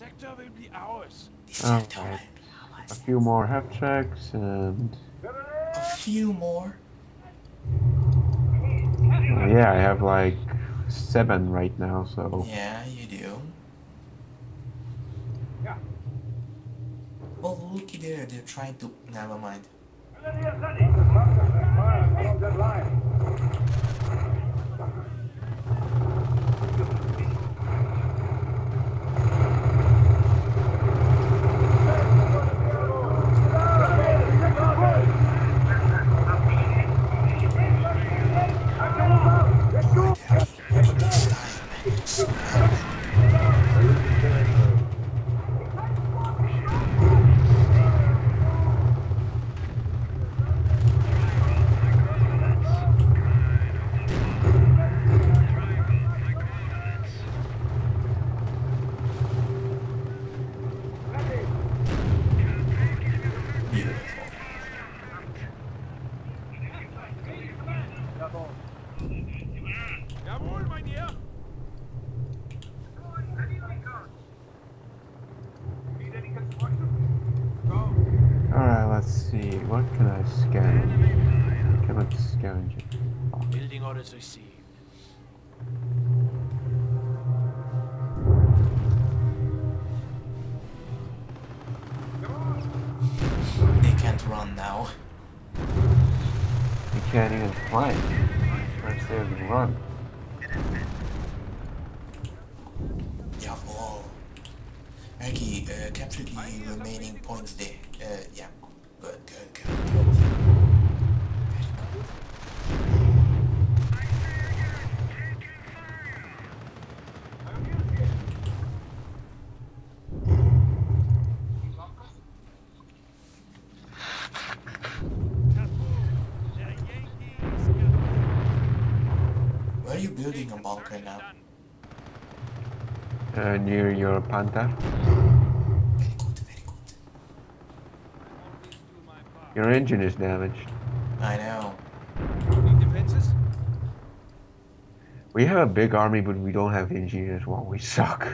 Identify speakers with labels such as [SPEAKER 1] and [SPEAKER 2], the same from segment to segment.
[SPEAKER 1] sector will be ours.
[SPEAKER 2] The sector
[SPEAKER 3] Alright.
[SPEAKER 2] will be
[SPEAKER 3] A few more half tracks and
[SPEAKER 2] A few more.
[SPEAKER 3] uh, yeah, I have like seven right now. So
[SPEAKER 2] Yeah, you do. Oh, looky there, they're trying to. Never mind. Beautiful.
[SPEAKER 1] Jawohl, mein Herr.
[SPEAKER 3] alright, let's see. What can I scan? Cannot scavenge it.
[SPEAKER 1] Building orders received.
[SPEAKER 2] They can't run now.
[SPEAKER 3] They can't even climb. First they have to run.
[SPEAKER 2] Jawohl. Maggie, uh, capture the remaining points there. Uh, yeah. Good, good, good. good. Where are you building a bunker now?
[SPEAKER 3] Uh, near your panther.
[SPEAKER 2] Very good, very good.
[SPEAKER 3] Your engine is damaged.
[SPEAKER 2] I know.
[SPEAKER 3] We have a big army, but we don't have engineers. Well, we suck.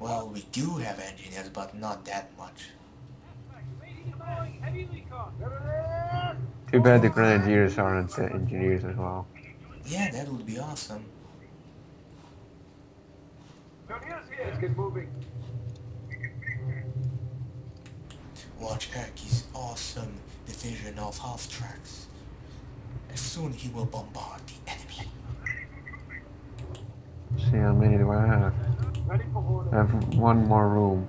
[SPEAKER 2] Well, we do have engineers, but not that much.
[SPEAKER 3] Too bad the grenadiers aren't uh, engineers as well.
[SPEAKER 2] Yeah, that would be awesome.
[SPEAKER 4] Let's get moving.
[SPEAKER 2] Watch Erky's awesome division of half tracks. As soon he will bombard the enemy.
[SPEAKER 3] See how many do I have?
[SPEAKER 4] Ready for order.
[SPEAKER 3] I have one more room.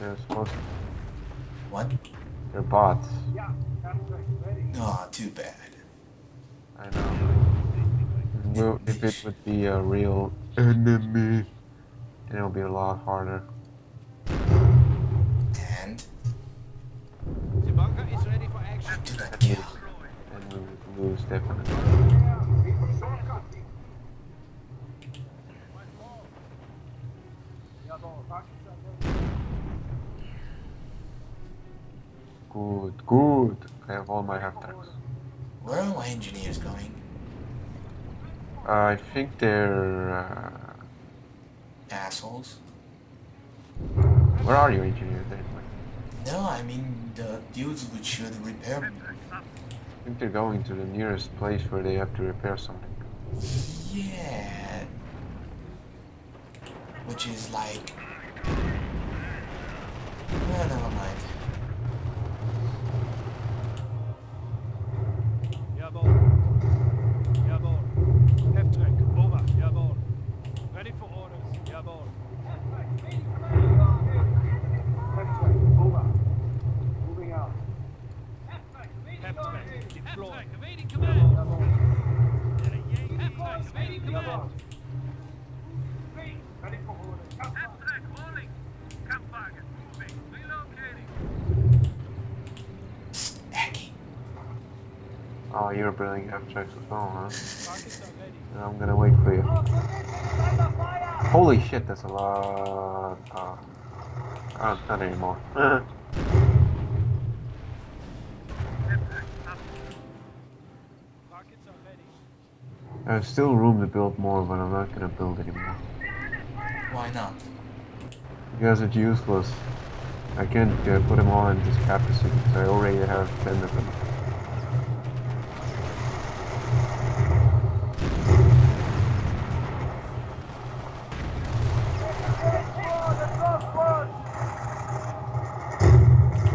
[SPEAKER 2] They're
[SPEAKER 3] bo- But they're supposed to.
[SPEAKER 2] What?
[SPEAKER 3] They're bots.
[SPEAKER 4] Yeah, that's
[SPEAKER 2] Oh, too bad.
[SPEAKER 3] I know. Well, If it would be a real enemy, then it would be a lot harder.
[SPEAKER 2] And
[SPEAKER 1] The bunker is ready for action.
[SPEAKER 2] do not kill.
[SPEAKER 3] And we would lose definitely.
[SPEAKER 4] Yeah,
[SPEAKER 3] Good, good. I have all my half tanks.
[SPEAKER 2] Where are my engineers going?
[SPEAKER 3] I think they're. Uh,
[SPEAKER 2] Assholes.
[SPEAKER 3] where are your engineers anyway?
[SPEAKER 2] No, I mean the dudes which should repair.
[SPEAKER 3] I think they're going to the nearest place where they have to repair something.
[SPEAKER 2] Yeah. Which is like. Well, never mind.
[SPEAKER 1] Jawohl. Jawohl. Heftrack, over. Jawohl. Ready for orders. Jawohl.
[SPEAKER 4] Headset over. Moving out.
[SPEAKER 1] Awaiting command.
[SPEAKER 4] Three, ready for order. Come on.
[SPEAKER 5] Track rolling. Kampfwagen moving. Relocating.
[SPEAKER 2] Aggie.
[SPEAKER 3] Oh, you're building abstracts as well, huh?
[SPEAKER 1] Ready.
[SPEAKER 3] I'm gonna wait for you. Holy shit, that's a lot. Uh, oh, not anymore.
[SPEAKER 1] Rockets are ready.
[SPEAKER 3] There's still room to build more, but I'm not gonna build anymore.
[SPEAKER 2] Why not?
[SPEAKER 3] Because it's useless. I can't uh, put them all in this capacity, because I already have 10 of them.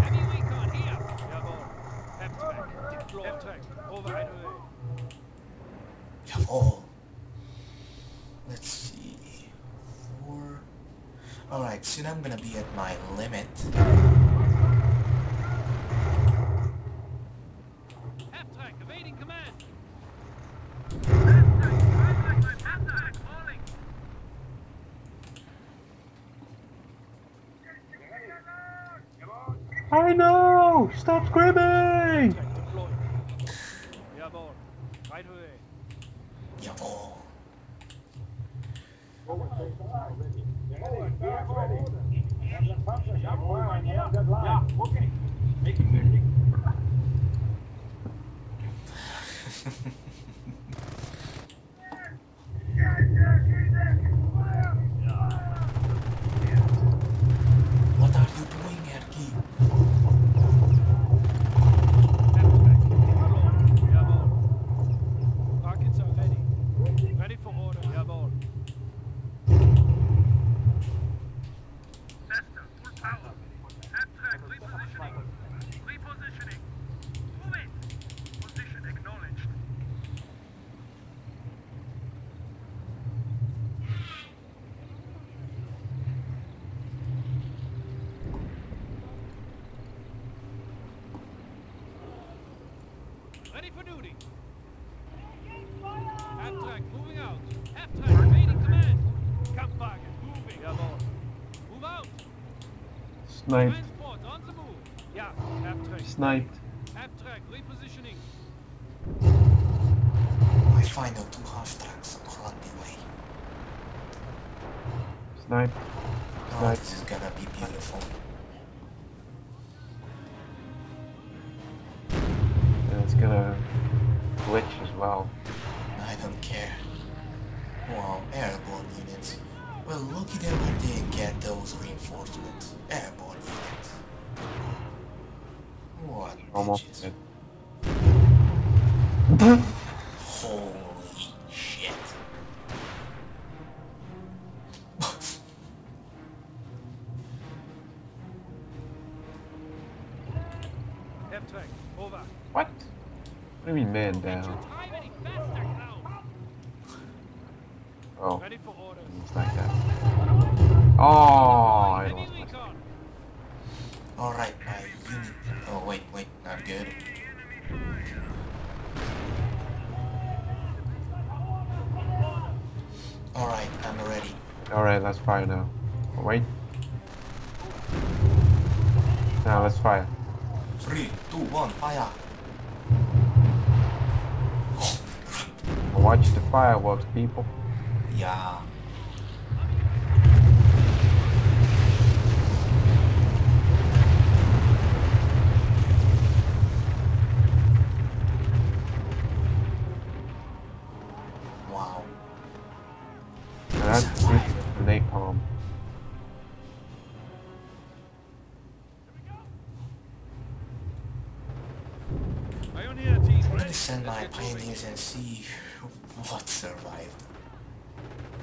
[SPEAKER 1] Heavy recon here. Jawohl. Half-track. Deploy. Half-track. Over right away.
[SPEAKER 2] Jawohl. Let's see. Four. Alright, soon I'm gonna be at my limit.
[SPEAKER 1] Half-track. Awaiting command.
[SPEAKER 5] Half-track rolling.
[SPEAKER 3] I know! Stop screaming!
[SPEAKER 1] Track deploy. Jawohl. Right away.
[SPEAKER 2] Jawohl. What are you doing, Erky?
[SPEAKER 1] Ready for duty. Half-track moving out. Half-track awaiting command. Kampfwagen moving. Jawohl. Move out.
[SPEAKER 3] Sniped.
[SPEAKER 1] Transport on the move. Yeah. Half-track.
[SPEAKER 3] Sniped.
[SPEAKER 1] Half-track repositioning.
[SPEAKER 2] My final two half tracks are on the way.
[SPEAKER 3] Sniped.
[SPEAKER 2] Oh, this is gonna be beautiful.
[SPEAKER 3] Gonna glitch as well.
[SPEAKER 2] I don't care. Well, airborne units. Well, lucky them when they get those reinforcements. Airborne units. What
[SPEAKER 3] Almost
[SPEAKER 2] bitches.
[SPEAKER 3] Do you mean man down?
[SPEAKER 1] drive any faster, clown.
[SPEAKER 3] Oh,
[SPEAKER 1] Ready for orders.
[SPEAKER 3] it's like that. Oh, I lost my.
[SPEAKER 1] Oh.
[SPEAKER 2] Alright, my unit. Oh, wait, wait, not good. Alright, I'm ready.
[SPEAKER 3] Alright, let's fire now. Oh, wait. Now let's fire.
[SPEAKER 2] Three, two, one, fire!
[SPEAKER 3] Watch the fireworks, people.
[SPEAKER 2] Yeah. Wow.
[SPEAKER 3] That's good napalm.
[SPEAKER 1] Pioneer team
[SPEAKER 2] I'm gonna send my
[SPEAKER 1] Let's get moving.
[SPEAKER 2] pioneers and see what survived.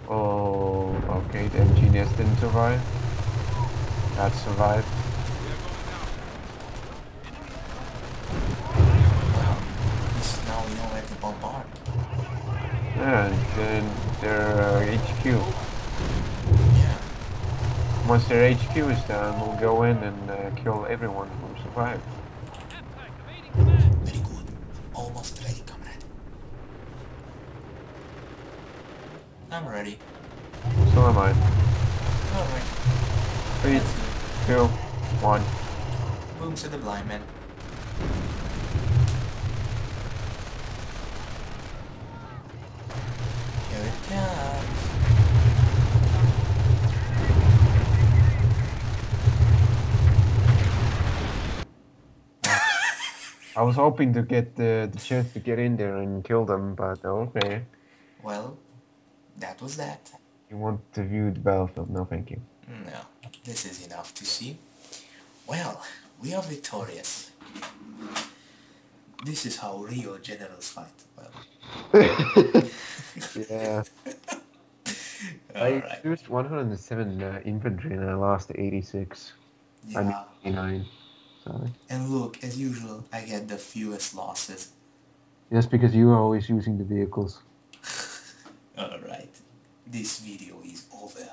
[SPEAKER 3] Oh, okay, the engineers didn't survive. That survived.
[SPEAKER 2] At least now we know where to bombard.
[SPEAKER 3] Yeah, then their uh, HQ.
[SPEAKER 2] Yeah.
[SPEAKER 3] Once their HQ is down, we'll go in and uh, kill everyone who survived.
[SPEAKER 2] I'm ready.
[SPEAKER 3] So am I.
[SPEAKER 2] Alright.
[SPEAKER 3] Three,
[SPEAKER 2] Let's do it.
[SPEAKER 3] two, one.
[SPEAKER 2] Boom to the blind man. Here it comes.
[SPEAKER 3] I was hoping to get the, the chance to get in there and kill them, but okay.
[SPEAKER 2] Well, that was that.
[SPEAKER 3] You want to view the battlefield? No, thank you.
[SPEAKER 2] No, this is enough to see. Well, we are victorious. This is how real generals fight. Well,
[SPEAKER 3] Yeah. I
[SPEAKER 2] alright.
[SPEAKER 3] used 107 uh, infantry and I lost 86. I mean,
[SPEAKER 2] Yeah.
[SPEAKER 3] 89. Sorry.
[SPEAKER 2] And look, as usual, I get the fewest losses.
[SPEAKER 3] Yes, because you are always using the vehicles.
[SPEAKER 2] This video is over.